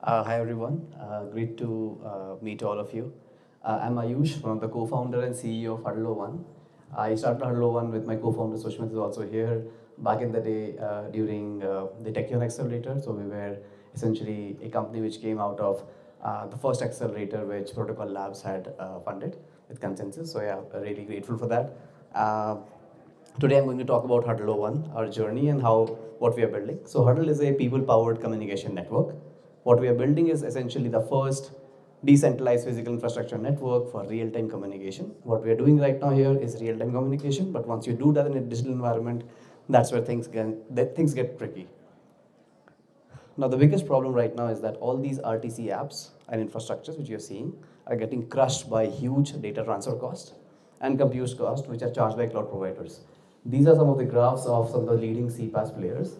Uh, hi everyone, uh, great to uh, meet all of you. Uh, I'm Ayush, one of the co-founder and CEO of Huddle One. I started Huddle One with my co-founder Sushmit is also here back in the day uh, during uh, the Tachyon Accelerator. So we were essentially a company which came out of the first accelerator which Protocol Labs had funded with ConsenSys. So yeah, really grateful for that. Today I'm going to talk about Huddle One, our journey and how what we are building. So Huddle is a people-powered communication network. What we are building is essentially the first decentralized physical infrastructure network for real-time communication. What we are doing right now here is real-time communication, but once you do that in a digital environment, that's where things get, things get tricky. Now the biggest problem right now is that all these RTC apps and infrastructures which you're seeing are getting crushed by huge data transfer cost and compute cost which are charged by cloud providers. These are some of the graphs of some of the leading CPaaS players,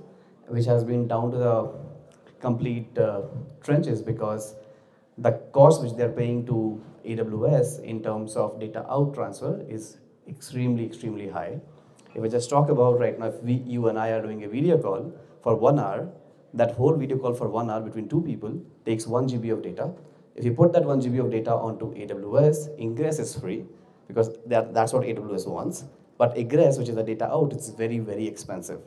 which has been down to the complete uh, trenches because the cost which they're paying to AWS in terms of data out transfer is extremely, extremely high. If I just talk about right now, if we, you and I are doing a video call for one hour, that whole video call for one hour between two people takes one GB of data. If you put that one GB of data onto AWS, ingress is free because that, that's what AWS wants. But egress, which is the data out, it's very, very expensive.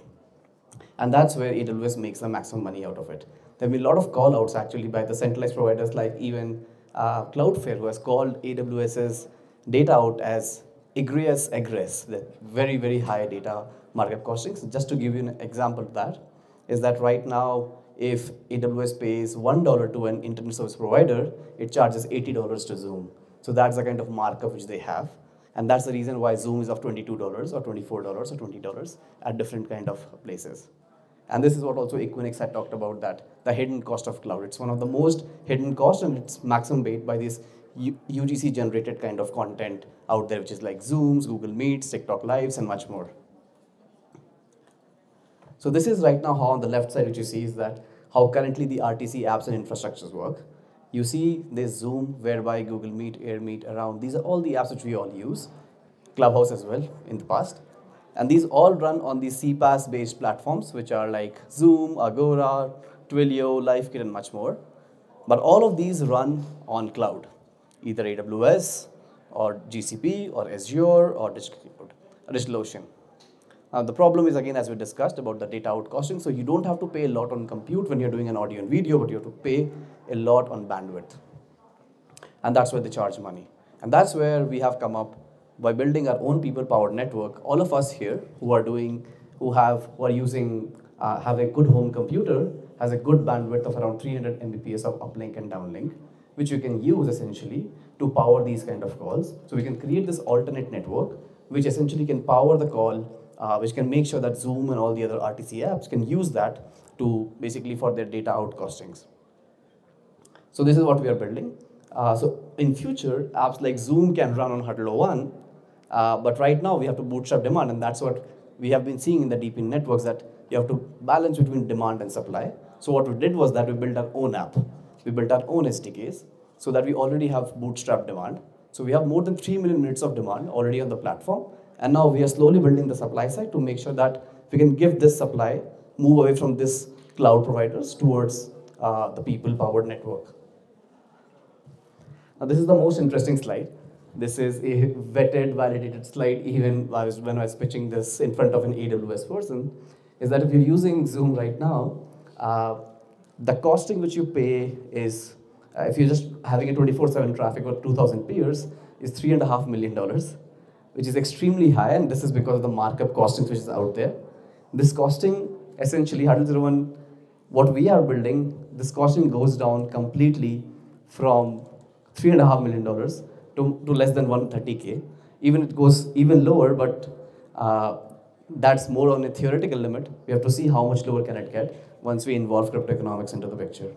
And that's where AWS makes the maximum money out of it. There have been a lot of call outs actually by the centralized providers like even uh, Cloudflare who has called AWS's data out as egress egress, very, very high data markup costings. Just to give you an example of that, is that right now, if AWS pays $1 to an internet service provider, it charges $80 to Zoom. So that's the kind of markup which they have. And that's the reason why Zoom is of $22 or $24 or $20 at different kind of places. And this is what also Equinix had talked about that, the hidden cost of cloud. It's one of the most hidden cost and it's maximum paid by this UGC generated kind of content out there, which is like Zooms, Google Meets, TikTok Lives, and much more. So this is right now how on the left side, which you see is that how currently the RTC apps and infrastructures work. You see this Zoom, whereby Google Meet, Air Meet, Around. These are all the apps which we all use. Clubhouse as well in the past. And these all run on these CPaaS-based platforms, which are like Zoom, Agora, Twilio, LiveKit, and much more. But all of these run on cloud, either AWS or GCP or Azure or DigitalOcean. Now, the problem is again, as we discussed about the data out costing. So you don't have to pay a lot on compute when you're doing an audio and video, but you have to pay a lot on bandwidth. And that's where they charge money. And that's where we have come up by building our own people-powered network. All of us here who are doing, who have, who are using, uh, have a good home computer, has a good bandwidth of around 300 Mbps of uplink and downlink, which you can use essentially to power these kind of calls. So we can create this alternate network, which essentially can power the call uh, which can make sure that Zoom and all the other RTC apps can use that to basically for their data out costings. So this is what we are building. Uh, so in future, apps like Zoom can run on Huddle One, uh, but right now we have to bootstrap demand, and that's what we have been seeing in the DePIN networks that you have to balance between demand and supply. So what we did was that we built our own app. We built our own SDKs so that we already have bootstrap demand. So we have more than 3 million minutes of demand already on the platform, and now we are slowly building the supply side to make sure that we can give this supply, move away from this cloud providers towards uh, the people-powered network. Now this is the most interesting slide. This is a vetted, validated slide, even when I was, pitching this in front of an AWS person, is that if you're using Zoom right now, uh, the costing which you pay is, uh, if you're just having a 24-7 traffic or 2,000 peers, is $3.5 million which is extremely high, and this is because of the markup costing which is out there. This costing, essentially, Huddle One, what we are building, this costing goes down completely from $3.5 million to, to less than 130K. Even it goes even lower, but uh, that's more on a theoretical limit. We have to see how much lower can it get once we involve crypto economics into the picture.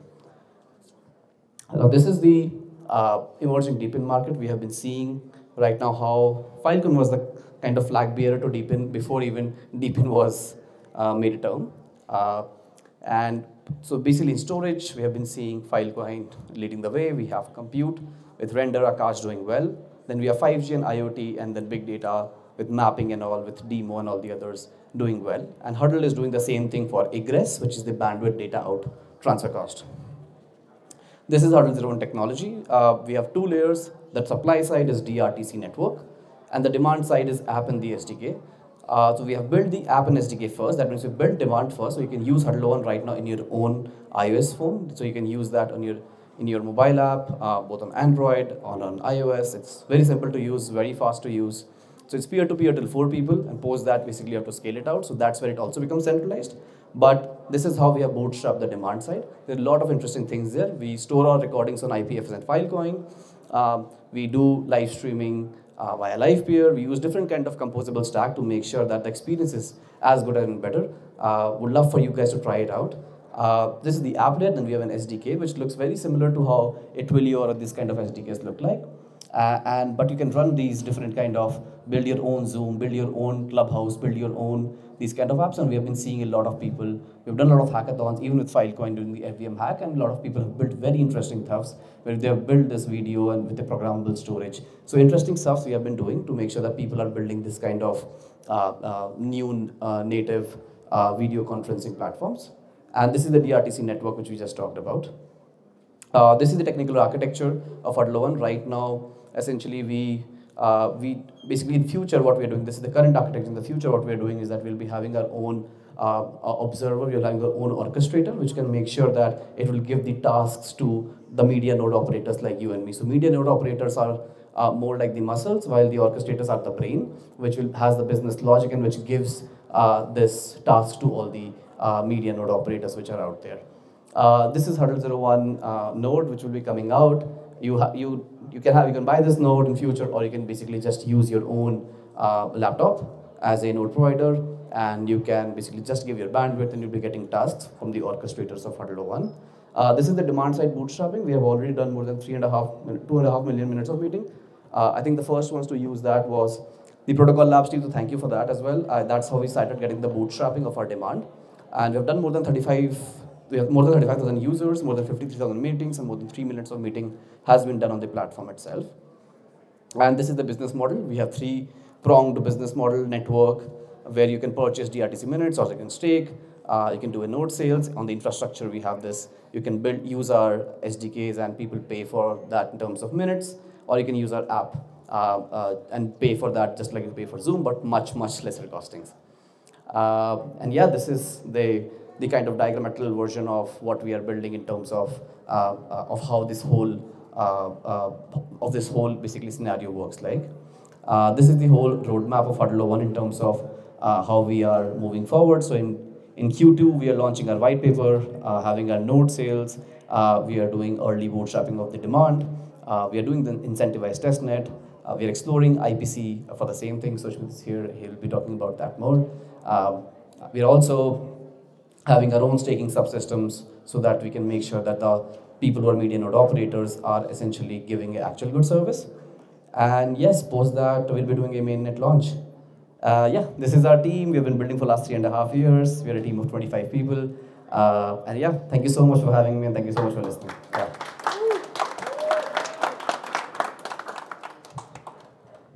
Now, this is the uh, emerging DePIN market. We have been seeing right now how Filecoin was the kind of flag bearer to DePIN before even DePIN was uh, made a term. Uh, and so basically in storage, we have been seeing Filecoin leading the way. We have compute with Render, Akash doing well. Then we have 5G and IoT and then big data with mapping and all, with DIMO and all the others doing well. And Huddle is doing the same thing for egress, which is the bandwidth data out transfer cost. This is Huddle One technology. Uh, we have two layers. The supply side is DRTC network, and the demand side is app and the SDK. Uh, so we have built the app and SDK first. That means we built demand first. So you can use Huddle One right now in your own iOS phone. So you can use that on your in your mobile app, uh, both on Android, on, on iOS. It's very simple to use, very fast to use. So it's peer-to-peer -peer till four people, and post that, basically you have to scale it out. So that's where it also becomes centralized. But this is how we have bootstrapped the demand side. There are a lot of interesting things there. We store our recordings on IPFS and Filecoin. Um, we do live streaming uh, via LivePeer. We use different kind of composable stack to make sure that the experience is as good and better. Uh, would love for you guys to try it out. Uh, this is the applet, and we have an SDK, which looks very similar to how Twilio or this kind of SDKs look like. Uh, and but you can run these different kind of build your own Zoom, build your own Clubhouse, build your own these kind of apps. And we have been seeing a lot of people. We've done a lot of hackathons, even with Filecoin doing the FVM hack, and a lot of people have built very interesting stuffs where they have built this video and with the programmable storage. So interesting stuff we have been doing to make sure that people are building this kind of uh, uh, new uh, native video conferencing platforms. And this is the DRTC network, which we just talked about. Uh, this is the technical architecture of One. Right now, essentially we uh, we basically in future what we're doing this is the current architecture in the future what we're doing is that we'll be having our own uh, observer we're having our own orchestrator which can make sure that it will give the tasks to the media node operators like you and me so media node operators are uh, more like the muscles while the orchestrators are the brain which will has the business logic and which gives uh, this task to all the media node operators which are out there uh, this is Huddle 01 node which will be coming out you, you you can have you can buy this node in future or you can basically just use your own uh, laptop as a node provider and you can basically just give your bandwidth and you'll be getting tasks from the orchestrators of Huddle 01. Uh, this is the demand side bootstrapping. We have already done more than three and a half, two and a half million minutes of meeting. Uh, I think the first ones to use that was the protocol labs team, so thank you for that as well. Uh, that's how we started getting the bootstrapping of our demand. And we've done more than 35 we have more than 35,000 users, more than 53,000 meetings, and more than 3 minutes of meeting has been done on the platform itself. And this is the business model. We have three pronged business model network where you can purchase DRTC minutes or you can stake. Uh, you can do a node sales. On the infrastructure, we have this. You can build, use our SDKs and people pay for that in terms of minutes, or you can use our app uh, uh, and pay for that just like you pay for Zoom, but much, much lesser costings. Uh, and yeah, this is the the kind of diagrammatic version of what we are building in terms of, uh, uh, of how this whole, uh, uh, of this whole basically scenario works like. This is the whole roadmap of Huddle One in terms of how we are moving forward. So in, in Q2, we are launching our white paper, having our node sales, we are doing early bootstrapping of the demand, we are doing the incentivized testnet, uh, we are exploring IPC for the same thing. So is here, he'll be talking about that more. Um, we are also having our own staking subsystems so that we can make sure that the people who are media node operators are essentially giving actual good service. And yes, post that, we'll be doing a mainnet launch. Uh, yeah, this is our team. We've been building for last three and a half years. We're a team of 25 people. Uh, and yeah, thank you so much for having me and thank you so much for listening.